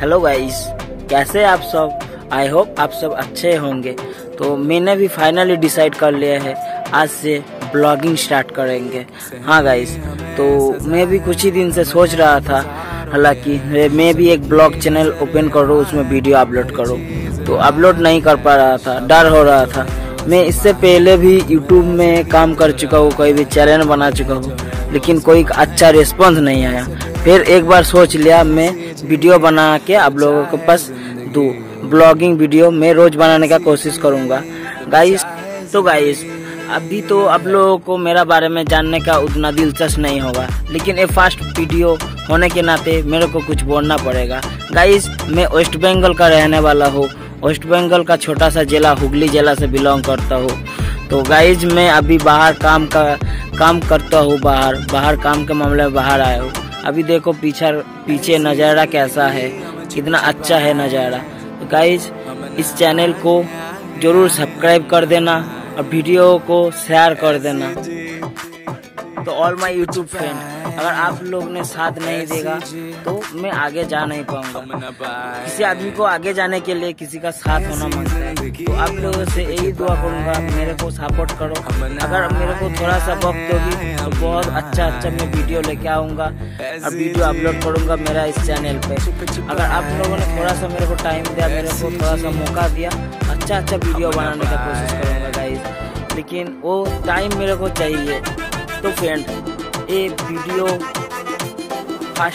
Hello guys कैसे आप सब? आई होप आप सब अच्छे होंगे। तो मैंने भी फाइनली डिसाइड कर लिया है, आज से ब्लॉगिंग स्टार्ट करेंगे। हाँ गाइस तो मैं भी कुछ ही दिन से सोच रहा था, हालाँकि मैं भी एक ब्लॉग चैनल ओपन करूँ, उसमें वीडियो अपलोड करूँ। तो अपलोड नहीं कर पा रहा था, डर हो रहा था। मैं इससे पहले भी यूट्यूब में काम कर चुका हूँ, कोई भी चैनल बना चुका हूँ, लेकिन कोई अच्छा रिस्पॉन्स नहीं आया। फिर एक बार सोच लिया मैं वीडियो बना के आप लोगों के पास दू ब्लॉगिंग वीडियो मैं रोज बनाने का कोशिश करूँगा। गाइस तो गाइस अभी तो आप लोगों को मेरा बारे में जानने का उतना दिलचस्प नहीं होगा, लेकिन ये फास्ट वीडियो होने के नाते मेरे को कुछ बोलना पड़ेगा। गाइस मैं वेस्ट बंगाल का रहने वाला हूँ। वेस्ट बंगाल का छोटा सा जिला हुगली जिला से बिलोंग करता हूँ। तो गाइज़ मैं अभी बाहर काम का, काम करता हूँ बाहर बाहर काम के मामले में बाहर आया हूँ। अभी देखो पीछा, पीछे नज़ारा कैसा है। कितना अच्छा है नज़ारा। तो गाइज़ इस चैनल को ज़रूर सब्सक्राइब कर देना और वीडियो को शेयर कर देना। तो ऑल माय यूट्यूब फ्रेंड अगर आप लोग ने साथ नहीं देगा तो मैं आगे जा नहीं पाऊँगा। किसी आदमी को आगे जाने के लिए किसी का साथ होना माँगता है। तो आप लोगों से यही दुआ करूँगा, मेरे को सपोर्ट करो। अगर मेरे को थोड़ा सा वक्त होगी तो बहुत अच्छा अच्छा मैं वीडियो लेके आऊँगा, और वीडियो अपलोड करूँगा मेरा इस चैनल पे। अगर आप लोगों ने थोड़ा सा मेरे को टाइम दिया, मेरे को थोड़ा सा मौका दिया अच्छा अच्छा वीडियो बनाने का कोशिश करूँगा लेकिन वो टाइम मेरे को चाहिए। तो फ्रेंड ये वीडियो फास्ट